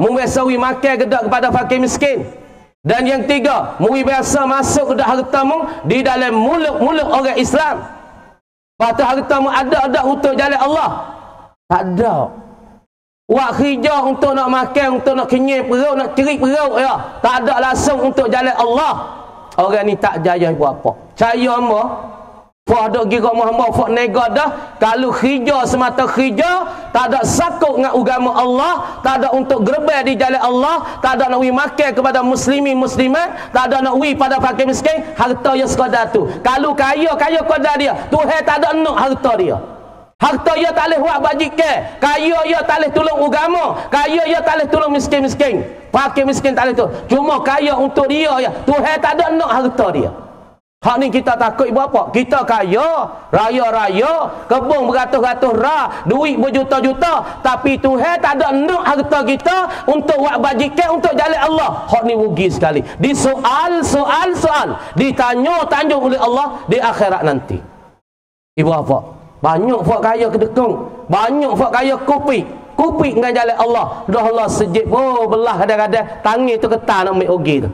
Membiasawi makan kedak kepada fakir miskin. Dan yang tiga, muri biasa masuk ke hartamu di dalam mulut-mulut orang Islam. Lepas hartamu ada-ada untuk jalan Allah. Tak ada. Wak kerja untuk nak makan, untuk nak kenyai perut, nak cerik perut ya. Tak ada langsung untuk jalan Allah. Orang ni tak jaya buat apa. Caya apa? Fah dok gira Muhammad fak nega dah. Kalau khija semata khija tak ada sakut dengan agama Allah tak ada untuk gerbel di jalan Allah tak ada nak wi makan kepada muslimin muslimat tak ada nak wi pada fakir miskin harta yang sekadar tu. Kalau kaya kaya kadar dia. Tuhan tak ada nak harta dia. Harta dia tak boleh buat bajikan kaya dia tak boleh tolong agama. Kaya dia tak boleh tolong miskin-miskin. Fakir miskin tak boleh tu. Cuma kaya untuk dia ya. Tuhan tak ada nak harta dia Hak ni kita takut ibu apa? Kita kaya, raya-raya, kebun beratus-ratus ra, duit berjuta-juta, tapi Tuhan tak ada nak harta kita untuk buat bajikan untuk jalan Allah. Hak ni rugi sekali. Di soal, soal, soal, ditanya tanjung oleh Allah di akhirat nanti. Ibu apa? Banyak fak kaya kedekung, banyak fak kaya kopi. Kopi dengan jalan Allah. Dah Allah sejik, oh belah kadang-kadang tangi tu ketar nak ambil ugi tu.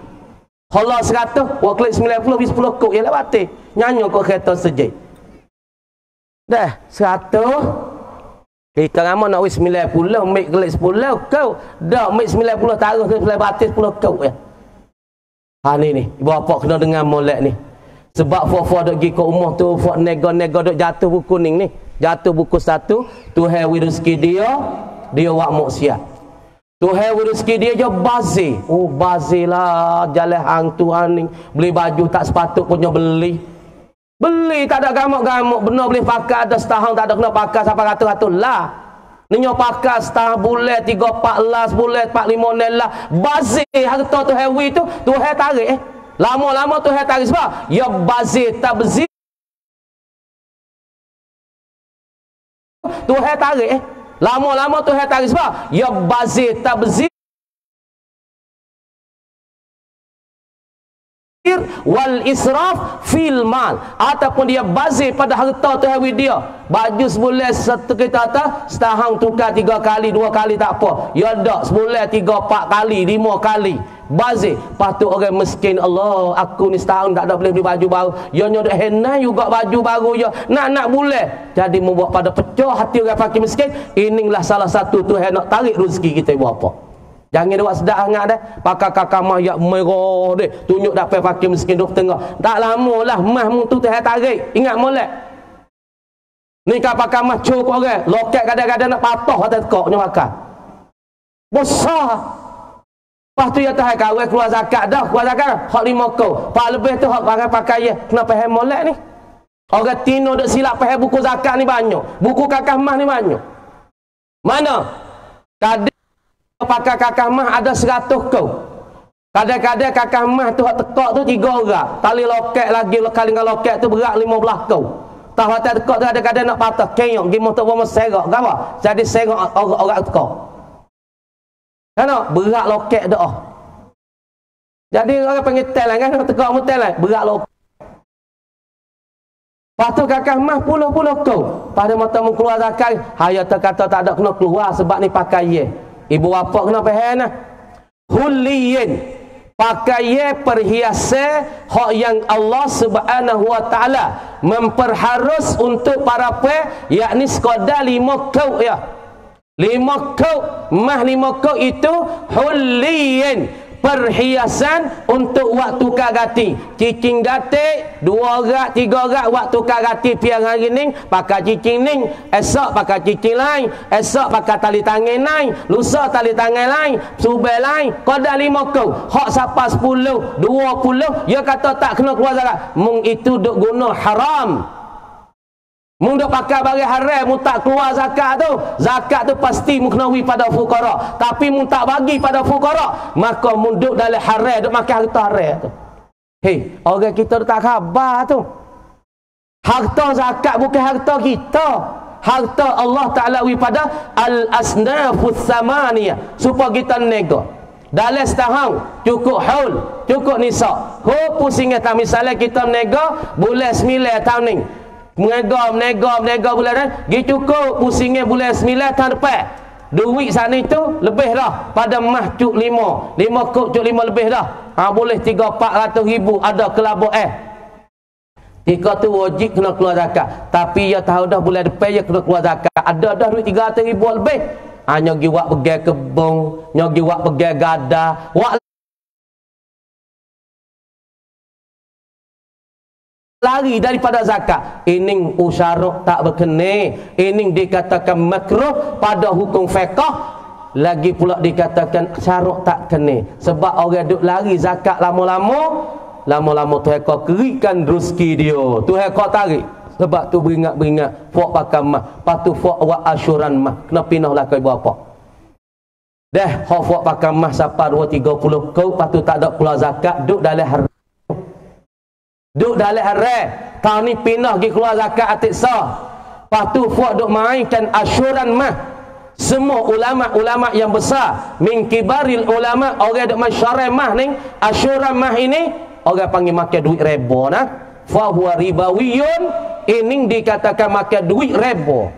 Allah seratus, buat klik sembilan puluh, bis puluh kuk, ialah batik. Nyanyi kau kereta sejik. Dah, seratus. Kita ramah nak wis sembilan puluh, mik klik sepuluh, kau. Dah, mik sembilan puluh, taruh ke sembilan batik, sepuluh kuk ya. Ha ni ni, ibu apa kena dengar molek ni. Sebab fuah-fuah duk pergi ke rumah tu, fuah nega-nega duk jatuh buku ni ni. Jatuh buku satu, Tuhan rezeki dia, dia wak maksiat. Tuhan rezeki dia je bazir. Oh bazir lah. Jalan hang Tuhan ni. Beli baju tak sepatut punya beli. Beli tak ada gamuk-gamuk. Benar boleh pakai ada setahun tak ada kena pakai sampai ratus-ratus lah. Ninyo pakai setahun bulan, tiga, empat lah, sebulan, empat, lima, enam lah. Bazir harta tu hewi tu, Tuhan tarik eh. Lama-lama Tuhan tarik sebab, ya bazir, tak bezir. Tuhan tarik eh. Lama-lama tu saya tarik sebab ya bazir tabzir wal israf fil mal. Ataupun dia bazir pada harta tu hawi dia. Baju sebulan satu kita atas setahun tukar tiga kali dua kali tak apa. Ya dak sebulan tiga empat kali lima kali bazir patut orang miskin Allah. Aku ni setahun tak ada boleh beli baju baru. Ya nyodok henai juga baju baru ya. Nak nak boleh. Jadi membuat pada pecah hati orang fakir miskin inilah salah satu tu nak tarik rezeki kita buat apa. Jangan buat sedap hangat dah. Pakai kakak mah yang merah deh tunjuk dapat fakir miskin duduk tengah. Tak lama lah mah tu teh tarik. Ingat molek? Ni kau pakai mah cukup orang. Loket kadang-kadang nak patah atas koknya makan besar Lepas tu ya tahan kawin keluar zakat dah, keluar zakat. Hak lima kau. Pak lebih tu hak pakai pakai ya. Kenapa hem molek ni? Orang tino dok silap pakai buku zakat ni banyak. Buku kakak mah ni banyak. Mana? Kadang pakai kakak mah ada seratus kau. Kadang-kadang kakak mah tu hak tekak tu tiga orang. Tali loket lagi kali dengan loket tu berat lima belah kau. Tahu hati tekak tu ada kadang nak patah. Kenyong, gimana tu bomo serak. Kenapa? Jadi serak orang-orang tekak. Kan berat loket doa. Jadi orang panggil tel lah, kan tegak mu tel lah. berat loket. Lepas tu kakak mah puluh-puluh kau. Pada mata mu keluar zakat, haya terkata tak ada kena keluar sebab ni pakai ye. Ibu bapa kena faham nah. Huliyin pakai ye perhiasan hak yang Allah Subhanahu wa taala memperharus untuk para pe yakni sekadar lima kau ya. Lima kau, mah lima kau itu huliyin perhiasan untuk waktu kagati. Cicing gati, dua rak, tiga rak waktu kagati piang hari ni, pakai cicing ni, esok pakai cicing lain, esok pakai tali tangan lain, lusa tali tangan lain, subel lain, kau dah lima kau. Hak siapa sepuluh, dua puluh, dia kata tak kena keluar zakat. Mung itu duk guna haram. Mung dah pakai bagi haram, mung tak keluar zakat tu. Zakat tu pasti kena pada fukara. Tapi mung tak bagi pada fukara, maka mung duduk dalam haram, duk makan harta haram tu. Hei, orang kita tak khabar tu. Harta zakat bukan harta kita. Harta Allah Ta'ala pada al-asnafus samaniyah. Supaya kita nego. Dalam setahun, cukup haul, cukup nisa. Ho pusing misalnya kita nego, bulan sembilan tahun ni. Menega, menega, menega bulan dan Gi cukup pusingnya bulan sembilan tahun depan duit sana itu lebih dah pada mah cuk lima lima kok cuk lima lebih dah ha, boleh tiga empat ratus ribu ada kelabuk eh Tika tu wajib kena keluar zakat. Tapi ya tahu dah bulan depan ya kena keluar zakat. Ada dah duit 300 ribu lebih. Hanya pergi buat pergi kebun. Hanya pergi buat pergi gada. Wak lari daripada zakat. Ini usyarak tak berkena ini dikatakan makruh pada hukum fiqah lagi pula dikatakan syarak tak kena sebab orang duk lari zakat lama-lama lama-lama tu kau kerikan rezeki dia. Tu kau tarik. Sebab tu beringat-beringat fok pakai mah patu fok wa asyuran mah kena pindah lah kau apa dah kau fok pakai mah sampai 2 30 kau patu tak ada pula zakat duk dalam Duk dalam haram. Tahun ni pindah pergi keluar zakat atik sah. Lepas tu Fuad duk mainkan asyuran mah. Semua ulama-ulama yang besar. Min kibaril ulama. Orang duk masyarakat mah ni. Asyuran mah ini. Orang panggil makan duit rebo nah. Fahuwa ribawiyun. Ini dikatakan makan duit rebo.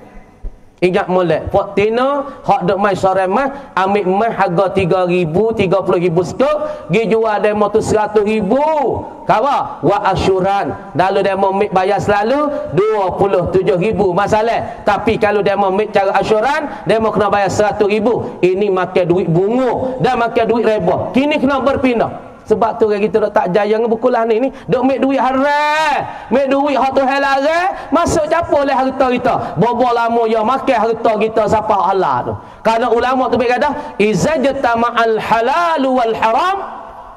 Ingat molek. Pok tina, hak duk mai sore mah, ambil mah harga 3000, 30000 stok, gi jual demo tu 100000. Kawa, wa asyuran. Dalam demo mik bayar selalu 27000 masalah. Tapi kalau demo mik cara asyuran, demo kena bayar 100000. Ini makan duit bunga dan makan duit reba. Kini kena berpindah. Sebab tu kita tak jaya dengan buku lah ni ni. Duk make duit haram. Make duit hak tu halal Masuk capo oleh harta kita. Bobo lama ya makan harta kita siapa Allah tu. Karena ulama tu berkata, "Izajtama al-halal wal haram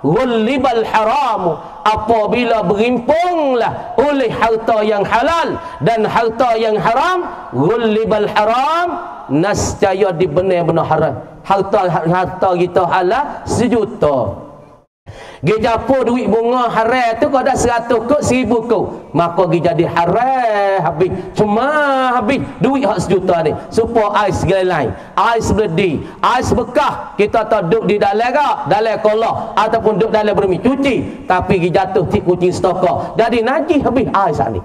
ghullibal haram." Apabila berimpunglah oleh harta yang halal dan harta yang haram, ghullibal haram, nascaya dibenar-benar haram. Harta harta kita halal sejuta. Gi japur duit bunga haram tu kau dah seratus kok seribu kok. Maka gi jadi haram habis. Cuma habis duit hak sejuta ni. Supaya ais segala lain. Ais berdi. Ais bekah. Kita tak duduk di dalam kak. Dalam kolak. Ataupun duduk dalam bermi. Cuci. Tapi gi jatuh tik kucing stokok. Jadi najis habis ais ni.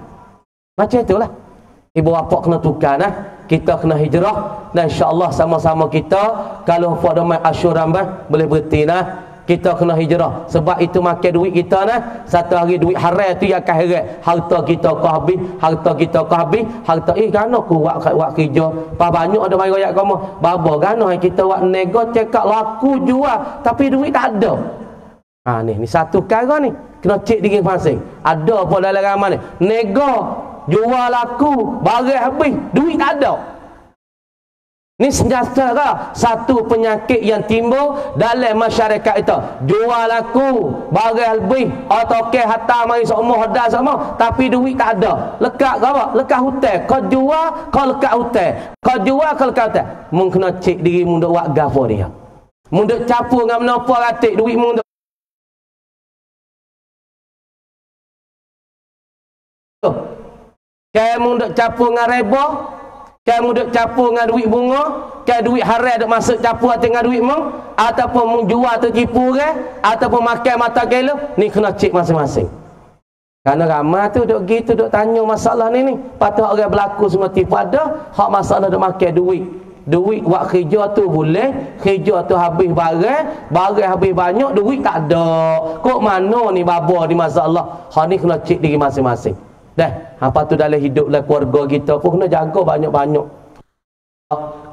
Macam itulah. Ibu bapa kena tukar nah. Kita kena hijrah. Dan insyaAllah sama-sama kita. Kalau pada main asyuran boleh berhenti nah kita kena hijrah. Sebab itu makan duit kita nah satu hari duit haram tu yang akan heret. Harta kita kau habis harta kita kau habis. Harta eh kan aku buat buat kerja. Pa banyak ada mai royak kamu. Babo kan kita buat nego cekak laku jual. Tapi duit tak ada. Ha ni ni satu cara ni. Kena cek diri masing ada apa dalam ramai ni. Nego jual laku barang habis. Duit tak ada ini senjata ke? Satu penyakit yang timbul dalam masyarakat itu. Jual aku, barang lebih, atau ke hatta mari semua hadah semua, tapi duit tak ada. Lekat ke apa? Lekat hutang. Kau jual, kau lekat hutang. Kau jual, kau lekat hutang. Mung kena cek diri mung duk wak gafo dia. Mung duk capu dengan menapa ratik duit mung duk. Kayak mung duk capu dengan reba, kamu duk capur dengan duit bunga, kan duit haram duk masuk capur dengan duit mong, ataupun mong jual tu tipu ke, ataupun makan mata kelo, ni kena cek masing-masing. Karena ramai tu duk gitu duk tanya masalah ni ni. Patut orang berlaku semua tipu ada, hak masalah duk makan duit. Duit buat kerja tu boleh, kerja tu habis barang, barang habis banyak, duit tak ada. Kok mana ni baba di masalah? Hak ni kena cek diri masing-masing. Dah, apa tu dalam hidup lah keluarga kita pun kena jaga banyak-banyak.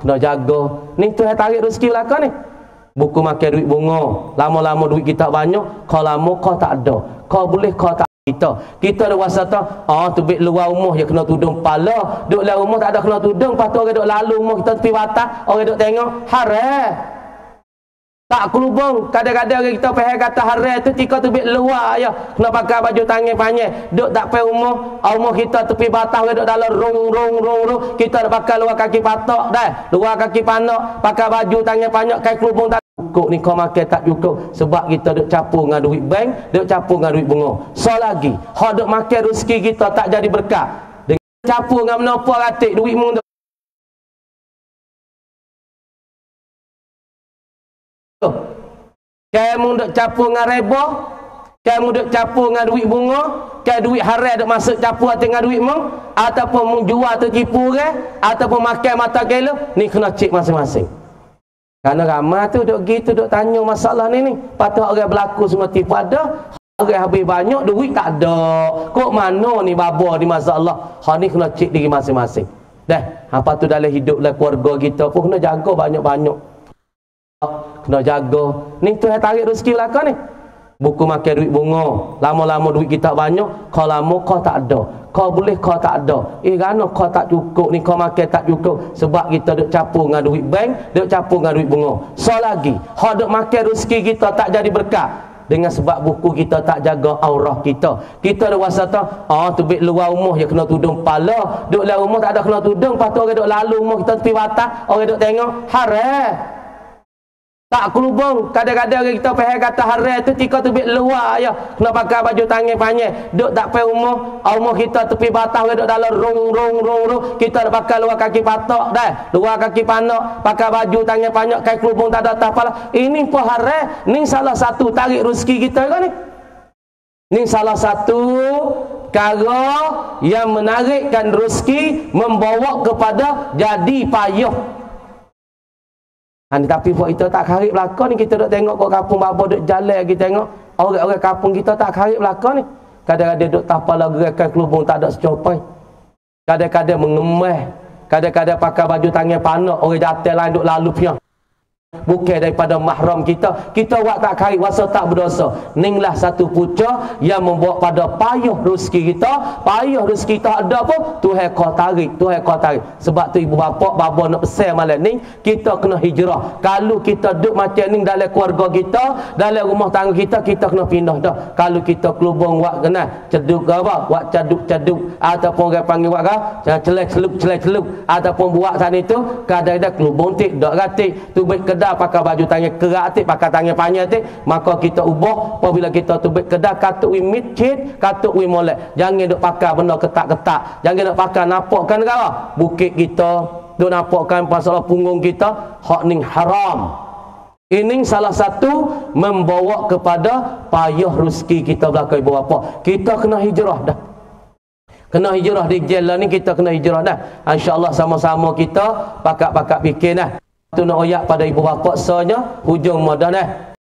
Kena jaga. Ni tu yang tarik rezeki belakang ni. Buku makan duit bunga. Lama-lama duit kita banyak. Kau lama kau tak ada. Kau boleh kau tak kita. Kita ada wasata. Ah tu bit luar rumah ya kena tudung pala. Duk dalam rumah tak ada kena tudung. Lepas orang duk lalu rumah kita tepi batas. Orang duk tengok. Haram. Tak kelubung. Kadang-kadang kita faham kata haram tu tika tu bit luar ya. Kena pakai baju tangan panjang. Duk tak pakai rumah. Rumah kita tepi batas duk dalam rung rung rung rung. Kita nak pakai luar kaki patok dah. Luar kaki panak. Pakai baju tangan panjang kai kelubung tak cukup ni kau makan tak cukup sebab kita duk capur dengan duit bank, duk capur dengan duit bunga. So lagi, hak duk makan rezeki kita tak jadi berkat. Dengan capur dengan menopo ratik duit mung Kamu duk capur dengan reba Kamu duk capur dengan duit bunga Kamu duit haram duk masuk capur dengan duit mong Ataupun menjual atau tipu ke Ataupun makan mata kelo Ni kena cek masing-masing Kerana ramai tu duk gitu duk tanya masalah ni ni. Patut orang berlaku semua tipu ada. Orang habis banyak duit tak ada. Kok mana ni babo ni masalah? Ha ni kena cek diri masing-masing. Dah, apa tu dalam hidup lah keluarga kita pun kena jaga banyak-banyak. Kena jaga. Ni tu yang tarik rezeki belakang ni. Buku makan duit bunga. Lama-lama duit kita banyak. Kau lama kau tak ada kau boleh kau tak ada eh kerana kau tak cukup ni kau makan tak cukup sebab kita duk capur dengan duit bank duk capur dengan duit bunga so lagi hak duk makan rezeki kita tak jadi berkat dengan sebab buku kita tak jaga aurah kita kita ada wasa tu ah tu bit luar rumah je kena tudung pala duk dalam rumah tak ada kena tudung patut orang duk lalu rumah kita tepi batas orang duk tengok haram tak kelubung. Kadang-kadang kita faham kata haram tu tika tu bit luar ya. Kena pakai baju tangan panjang. Duk tak pakai rumah. Rumah kita tepi batas duk dalam rung rung rung rung. Kita dah pakai luar kaki patok dah. Luar kaki panak. Pakai baju tangan panjang. Kai kelubung tak ada atas pala. Ini pun haram. Ini salah satu tarik rezeki kita kan ni. Ini salah satu cara yang menarikkan rezeki membawa kepada jadi payah Ha, tapi buat kita tak karib belakang ni kita duk tengok kok kampung bapa duk jalan kita tengok orang-orang kampung kita tak karib belakang ni. Kadang-kadang duk tapal gerakan kelubung tak ada secopai. Kadang-kadang mengemeh. Kadang-kadang pakai baju tangan panak orang jatuh lain duk lalu piang bukan daripada mahram kita. Kita buat tak kait wasa tak berdosa. Inilah satu puca yang membawa pada payah rezeki kita. Payah rezeki kita ada pun Tuhan kau tarik Tuhan kau tarik. Sebab tu ibu bapa bapa nak pesan malam ni kita kena hijrah. Kalau kita duduk macam ni dalam keluarga kita dalam rumah tangga kita kita kena pindah dah. Kalau kita kelubung buat kena ceduk ke apa buat ceduk-ceduk ataupun orang panggil ke celek celup celek celup ataupun buat sana itu kadang-kadang kelubung tik dak ratik tu baik kedai pakai baju tangan kerak atik pakai tangan panjang atik maka kita ubah. Apabila kita tu kedai katuk wi masjid katuk wi molek. Jangan duk pakai benda ketak-ketak. Jangan duk pakai nampakkan negara. Bukit kita duk nampakkan pasal punggung kita hak ning haram. Ini salah satu membawa kepada payah rezeki kita belakang ibu bapa. Kita kena hijrah dah. Kena hijrah di jalan ni kita kena hijrah dah. Insya-Allah sama-sama kita pakat-pakat fikir dah tu nak oyak pada ibu bapa sonya hujung moden eh